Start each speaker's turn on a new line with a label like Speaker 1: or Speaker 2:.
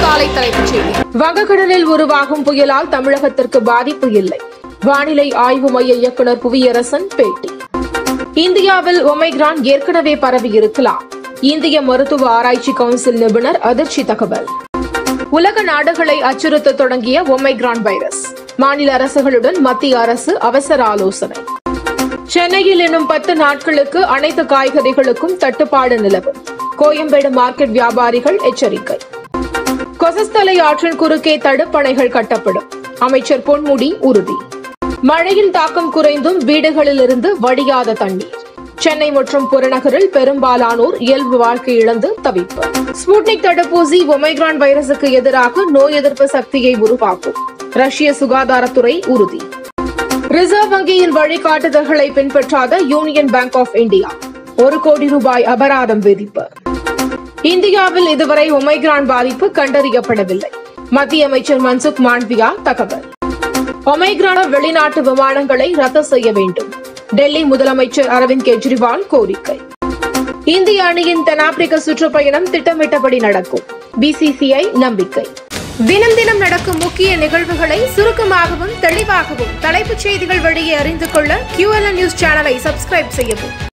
Speaker 1: காலை தலைப்புச் செய்தி.
Speaker 2: வங்கக்கடலில் உருவாகும் புயலால் தமிழகத்திற்கு பாதிப்பு இல்லை. வானிலை ஆய்வு மைய இயக்குநர் புவியரசன் பேட்டி. இந்தியாவில் ஒமைக்ரான் ஏற்கனவே பரவியிருக்கலாம் இந்திய மருத்துவ ஆராய்ச்சி கவுன்சில் நிபுணர் அதிர்ச்சி தகவல். உலக நாடுகளை அச்சுறுத்த தொடங்கிய ஒமைக்ரான் வைரஸ். மாநில அரசுகளுடன் மத்திய அரசு அவசர ஆலோசனை. சென்னையில் இன்னும் பத்து நாட்களுக்கு அனைத்து காய்கறிகளுக்கும் தட்டுப்பாடு நிலவும். கோயம்பேடு மார்க்கெட் வியாபாரிகள் எச்சரிக்கை. கொசஸ்தலை ஆற்றின் குறுக்கே தடுப்பணைகள் கட்டப்படும். அமைச்சர் பொன்முடி உறுதி. மழையின் தாக்கம் குறைந்தும் வீடுகளிலிருந்து வடியாத தண்ணீர். சென்னை மற்றும் புறநகரில் பெரும்பாலானோர் இயல்பு வாழ்க்கை இழந்து தவிப்பு. ஸ்புட்னிக் தடுப்பூசி ஒமைக்ரான் வைரசுக்கு எதிராக நோய் எதிர்ப்பு சக்தியை உருவாக்கும். ரஷ்ய சுகாதாரத்துறை உறுதி. ரிசர்வ் வங்கியின் வழிகாட்டுதல்களை பின்பற்றாத யூனியன் பேங்க் ஆஃப் இந்தியா. ஒரு கோடி ரூபாய் அபராதம் விதிப்பு. இந்தியாவில் இதுவரை ஒமைக்ரான் பாதிப்பு கண்டறியப்படவில்லை. மத்திய அமைச்சர் மன்சுக் மாண்ட்வியா தகவல். ஒமைக்ரான வெளிநாட்டு விமானங்களை ரத்து செய்ய வேண்டும். டெல்லி முதலமைச்சர் அரவிந்த் கெஜ்ரிவால் கோரிக்கை. இந்திய அணியின் தென்னாப்பிரிக்க சுற்றுப்பயணம் திட்டமிட்டபடி நடக்கும். பிசிசிஐ நம்பிக்கை. தினம் தினம் நடக்கும் முக்கிய நிகழ்வுகளை சுருக்கமாகவும் தெளிவாகவும் தலைப்புச் செய்திகள் வழியே அறிந்து கொள்ள கியூஎல்என் நியூஸ் சேனலை சப்ஸ்கிரைப் செய்யவும்.